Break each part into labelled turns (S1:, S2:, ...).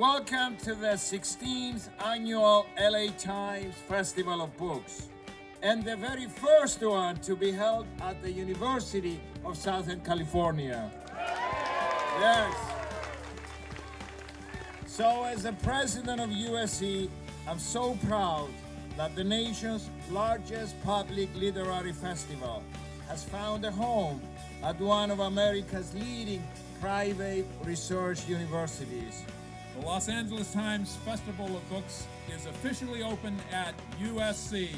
S1: welcome to the 16th annual LA Times Festival of Books, and the very first one to be held at the University of Southern California. Yes. So, as the president of USC, I'm so proud that the nation's largest public literary festival has found a home at one of America's leading private research universities.
S2: The Los Angeles Times Festival of Books is officially open at USC.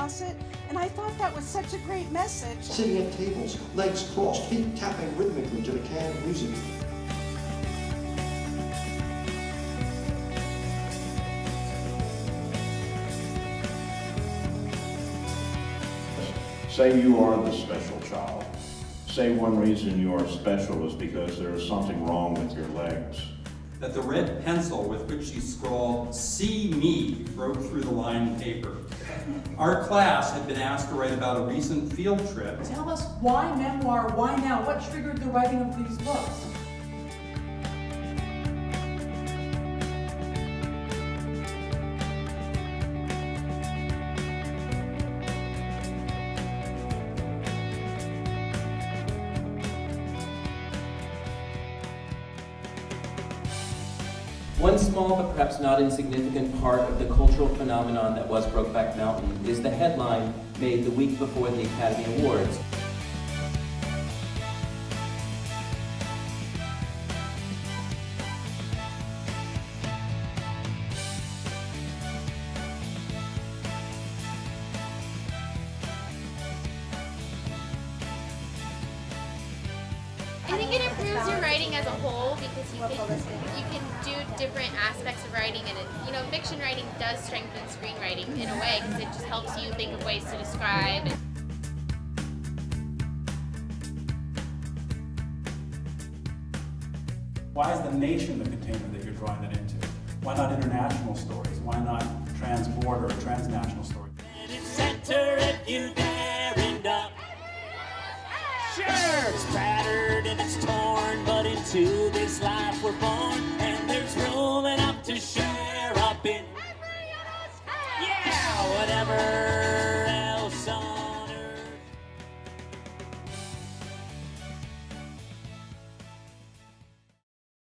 S3: Band-aid across it, and I thought that was such a great message.
S4: Sitting at tables, legs crossed, feet tapping rhythmically to the canned music.
S5: Say you are the special child. Say one reason you are special is because there is something wrong with your legs.
S6: That the red pencil with which she scrawled, See Me, broke through the lined paper. Our class had been asked to write about a recent field trip.
S7: Tell us why memoir, why now? What triggered the writing of these books?
S8: One small but perhaps not insignificant part of the cultural phenomenon that was Brokeback Mountain is the headline made the week before the Academy Awards.
S9: Writing as a whole because you can you can do different aspects of writing, and it, you know, fiction writing does strengthen screenwriting in a way because it just helps you think of ways to describe.
S10: Why is the nation the container that you're drawing it into? Why not international stories? Why not trans-border or transnational stories?
S11: center if you dare end. Sure, it's and it's torn, but into this life we're born, and there's room enough to share up in.